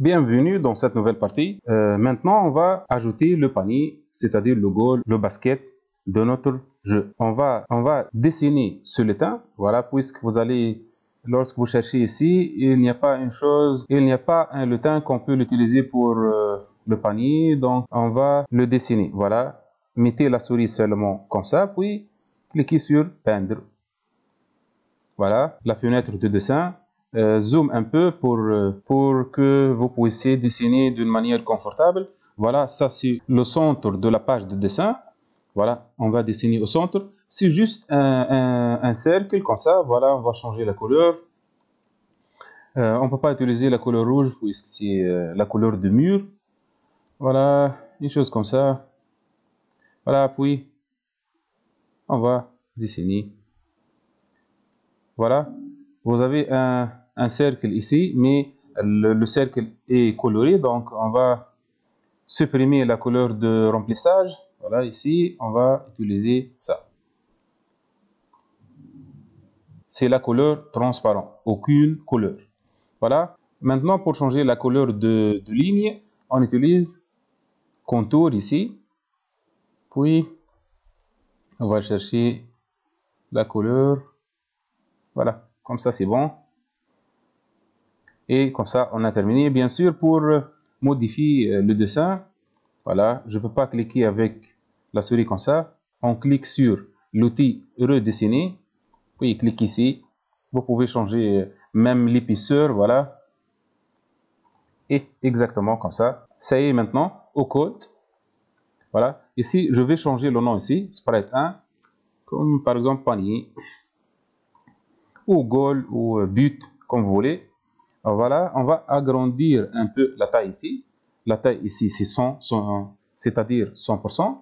Bienvenue dans cette nouvelle partie. Euh, maintenant, on va ajouter le panier, c'est-à-dire le goal, le basket de notre jeu. On va, on va dessiner ce lutin, voilà, puisque vous allez, lorsque vous cherchez ici, il n'y a pas une chose, il n'y a pas un lutin qu'on peut l'utiliser pour euh, le panier, donc on va le dessiner, voilà. Mettez la souris seulement comme ça, puis cliquez sur peindre. Voilà, la fenêtre de dessin. Euh, zoom un peu pour, euh, pour que vous puissiez dessiner d'une manière confortable. Voilà, ça c'est le centre de la page de dessin. Voilà, on va dessiner au centre. C'est juste un, un, cercle comme ça. Voilà, on va changer la couleur. Euh, on ne peut pas utiliser la couleur rouge puisque c'est la couleur de mur. Voilà, une chose comme ça. Voilà, puis on va dessiner. Voilà, vous avez un, un cercle ici, mais le, cercle est coloré, donc on va supprimer la couleur de remplissage. Voilà, ici, on va utiliser ça. C'est la couleur transparent, aucune couleur. Voilà. Maintenant, pour changer la couleur de, de ligne, on utilise contour ici. Puis, on va chercher la couleur. Voilà, comme ça c'est bon. Et comme ça, on a terminé. Bien sûr, pour modifier euh, le dessin, voilà, je ne peux pas cliquer avec la souris comme ça. On clique sur l'outil redessiner, puis clique ici. Vous pouvez changer euh, même l'épaisseur, voilà. Et exactement comme ça. Ça y est maintenant, au code. Voilà. Ici, je vais changer le nom ici, sprite 1, comme par exemple panier, ou goal, ou euh, but, comme vous voulez. Voilà, on va agrandir un peu la taille ici. La taille ici, c'est 100, c'est-à-dire 100%.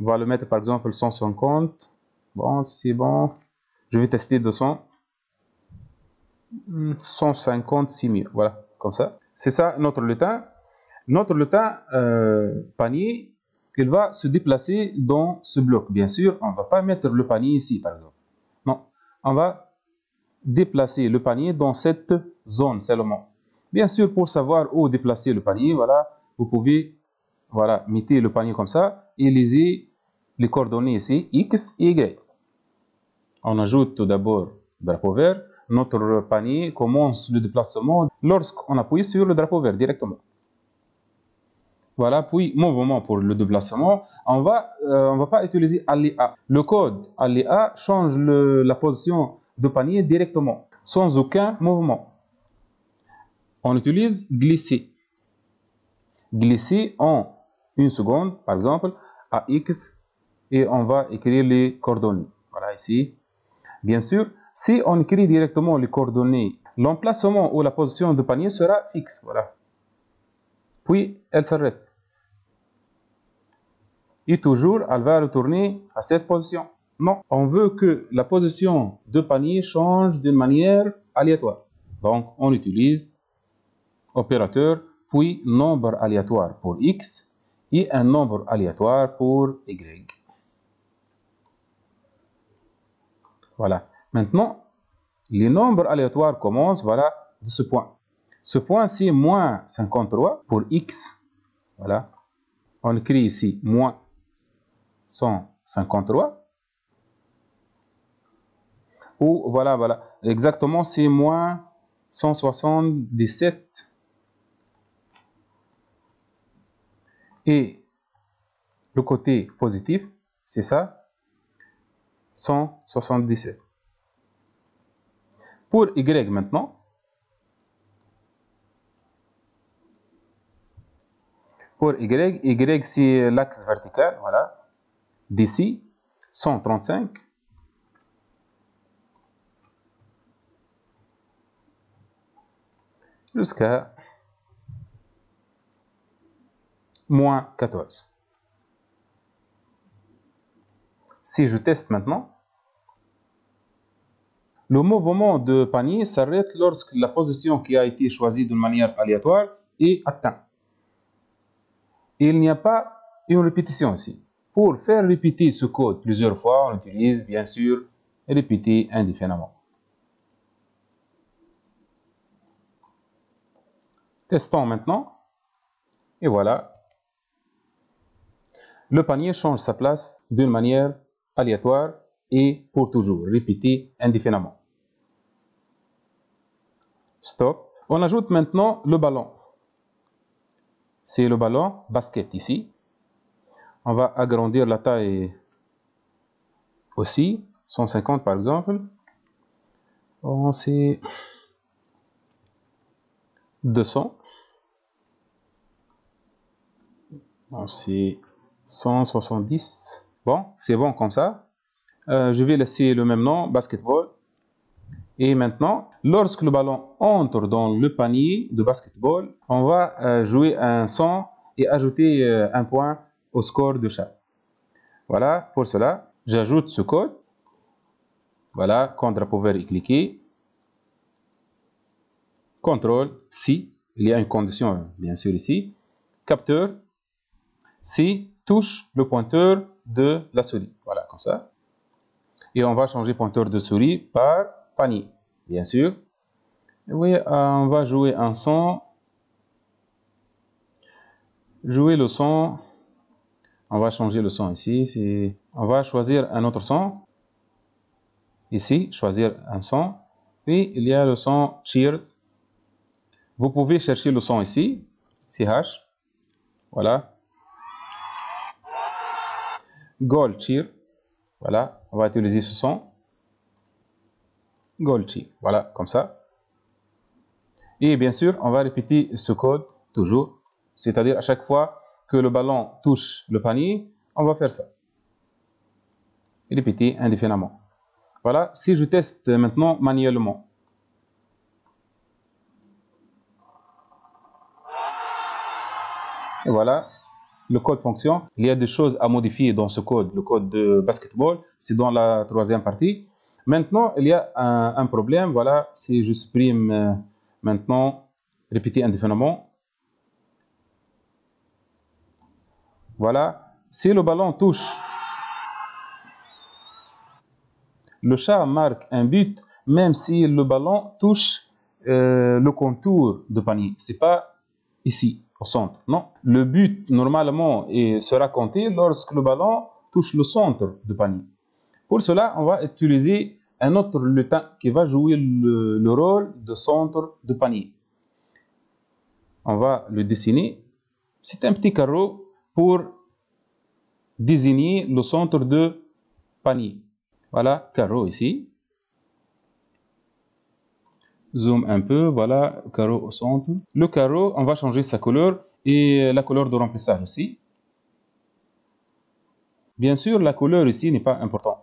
On va le mettre par exemple 150. Bon, c'est bon. Je vais tester 200. 156 000. Voilà, comme ça. C'est ça notre lutin. Notre lutin euh, panier, il va se déplacer dans ce bloc. Bien sûr, on ne va pas mettre le panier ici, par exemple. Non, on va déplacer le panier dans cette zone seulement. Bien sûr, pour savoir où déplacer le panier, voilà, vous pouvez, voilà, mettre le panier comme ça et lisez les coordonnées ici, X et Y. On ajoute tout d'abord le drapeau vert. Notre panier commence le déplacement lorsqu'on appuie sur le drapeau vert directement. Voilà, puis mouvement pour le déplacement. On va, euh, on va pas utiliser aléa. Le code aléa change la position de panier directement, sans aucun mouvement on utilise glisser. Glisser en une seconde, par exemple, à X, et on va écrire les coordonnées. Voilà, ici. Bien sûr, si on écrit directement les coordonnées, l'emplacement ou la position de panier sera fixe. Voilà. Puis, elle s'arrête. Et toujours, elle va retourner à cette position. Non, on veut que la position de panier change d'une manière aléatoire. Donc, on utilise opérateur, puis nombre aléatoire pour x et un nombre aléatoire pour y. Voilà. Maintenant, les nombres aléatoires commencent voilà, de ce point. Ce point, c'est moins 53 pour x. Voilà. On écrit ici moins 153. Ou voilà, voilà. Exactement, c'est moins 177 Et le côté positif, c'est ça, 177. Pour Y maintenant, pour Y, Y c'est l'axe vertical, voilà, d'ici, 135. Jusqu'à moins 14. Si je teste maintenant, le mouvement de panier s'arrête lorsque la position qui a été choisie d'une manière aléatoire est atteinte. Il n'y a pas une répétition ici. Pour faire répéter ce code plusieurs fois, on utilise bien sûr répéter indéfiniment. Testons maintenant. Et voilà. Le panier change sa place d'une manière aléatoire et pour toujours, répété indéfiniment. Stop. On ajoute maintenant le ballon. C'est le ballon basket ici. On va agrandir la taille aussi, 150 par exemple. On sait 200. C'est 170. Bon, c'est bon comme ça. Euh, je vais laisser le même nom, basketball. Et maintenant, lorsque le ballon entre dans le panier de basketball, on va euh, jouer un son et ajouter euh, un point au score de chaque. Voilà, pour cela, j'ajoute ce code. Voilà, drapeau vert est cliqué. Contrôle, si, il y a une condition bien sûr ici. Capteur, si touche le pointeur de la souris. Voilà, comme ça. Et on va changer pointeur de souris par panier, bien sûr. oui, euh, on va jouer un son. Jouer le son. On va changer le son ici. On va choisir un autre son. Ici, choisir un son. Puis, il y a le son Cheers. Vous pouvez chercher le son ici. CH. Voilà. Gold Cheer. Voilà, on va utiliser ce son. Gold Cheer. Voilà, comme ça. Et bien sûr, on va répéter ce code toujours. C'est-à-dire à chaque fois que le ballon touche le panier, on va faire ça. répéter indéfiniment. Voilà, si je teste maintenant manuellement. Et voilà, le code fonctionne. Il y a des choses à modifier dans ce code, le code de basketball, c'est dans la troisième partie. Maintenant, il y a un, problème, voilà, si je supprime euh, maintenant, répéter indéfiniment. Voilà, si le ballon touche, le chat marque un but, même si le ballon touche euh, le contour de panier. C'est pas ici au centre. Non. Le but, normalement, sera compté lorsque le ballon touche le centre du panier. Pour cela, on va utiliser un autre lutin qui va jouer le, rôle de centre de panier. On va le dessiner. C'est un petit carreau pour désigner le centre de panier. Voilà, carreau ici zoom un peu, voilà, carreau au centre. Le carreau, on va changer sa couleur et la couleur de remplissage aussi. Bien sûr, la couleur ici n'est pas importante.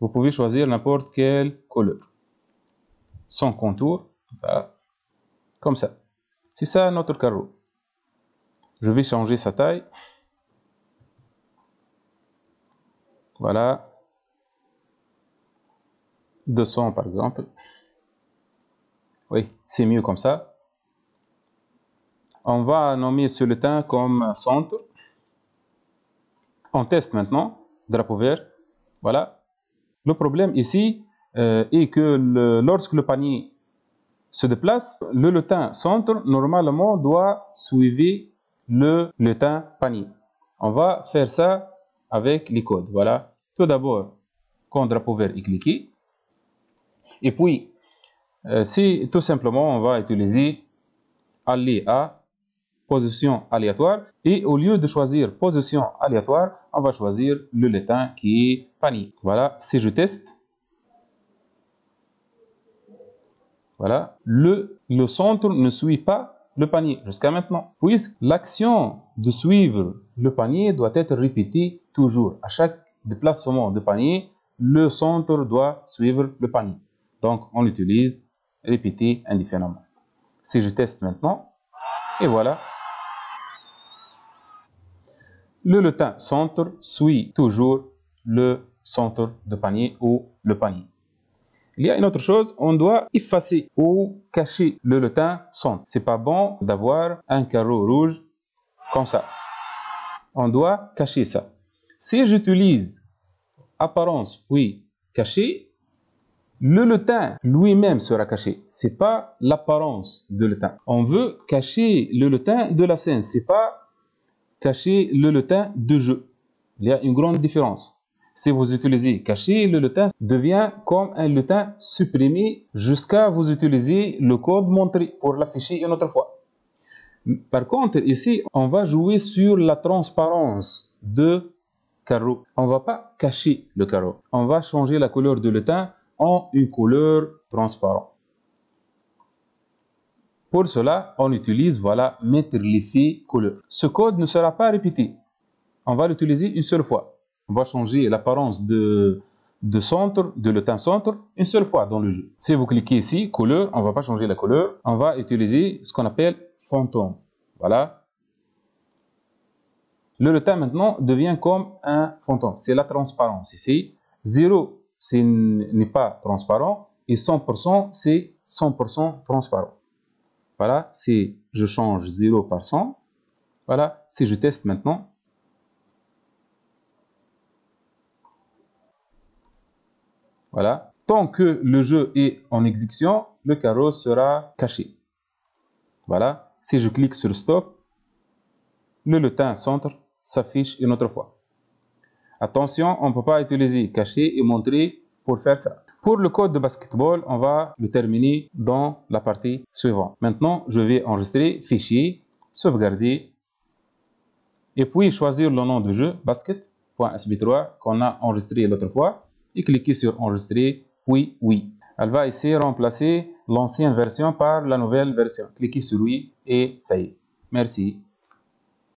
Vous pouvez choisir n'importe quelle couleur. Sans contour, comme ça. C'est ça notre carreau. Je vais changer sa taille. Voilà. 200 par exemple. Oui, c'est mieux comme ça. On va nommer ce lutin comme centre. On teste maintenant, drapeau vert. Voilà. Le problème ici euh, est que lorsque le panier se déplace, le lutin centre normalement doit suivre le lutin panier. On va faire ça avec les codes. Voilà. Tout d'abord, quand drapeau vert est cliqué. Et puis, euh, si tout simplement on va utiliser aller à position aléatoire et au lieu de choisir position aléatoire, on va choisir le lutin qui est panier. Voilà, si je teste, voilà, le, le centre ne suit pas le panier jusqu'à maintenant. Puisque l'action de suivre le panier doit être répétée toujours. À chaque déplacement de panier, le centre doit suivre le panier. Donc, on utilise répéter indifféremment. Si je teste maintenant, et voilà, le lutin centre suit toujours le centre de panier ou le panier. Il y a une autre chose, on doit effacer ou cacher le lutin centre. C'est pas bon d'avoir un carreau rouge comme ça. On doit cacher ça. Si j'utilise apparence puis cacher, Le letin lui-même sera caché. C'est pas l'apparence de letin. On veut cacher le letin de la scène. C'est pas cacher le letin de jeu. Il y a une grande différence. Si vous utilisez cacher, le letin devient comme un letin supprimé jusqu'à vous utiliser le code montré pour l'afficher une autre fois. Par contre, ici, on va jouer sur la transparence de carreau. On va pas cacher le carreau. On va changer la couleur de letin une couleur transparente. Pour cela, on utilise, voilà, mettre l'effet couleur. Ce code ne sera pas répété. On va l'utiliser une seule fois. On va changer l'apparence de, centre, de letin centre, une seule fois dans le jeu. Si vous cliquez ici, couleur, on va pas changer la couleur. On va utiliser ce qu'on appelle fantôme. Voilà. Le letin maintenant devient comme un fantôme. C'est la transparence ici. 0, n'est pas transparent. Et 100%, c'est 100% transparent. Voilà, si je change 0 par 100, voilà, si je teste maintenant, voilà, tant que le jeu est en exécution, le carreau sera caché. Voilà, si je clique sur stop, le letin centre s'affiche une autre fois. Attention, on ne peut pas utiliser cacher et montrer pour faire ça. Pour le code de basketball, on va le terminer dans la partie suivante. Maintenant, je vais enregistrer fichier, sauvegarder, et puis choisir le nom de jeu, basket.sb3, qu'on a enregistré l'autre fois, et cliquer sur enregistrer, puis oui. Elle va ici remplacer l'ancienne version par la nouvelle version. Cliquez sur oui et ça y est. Merci.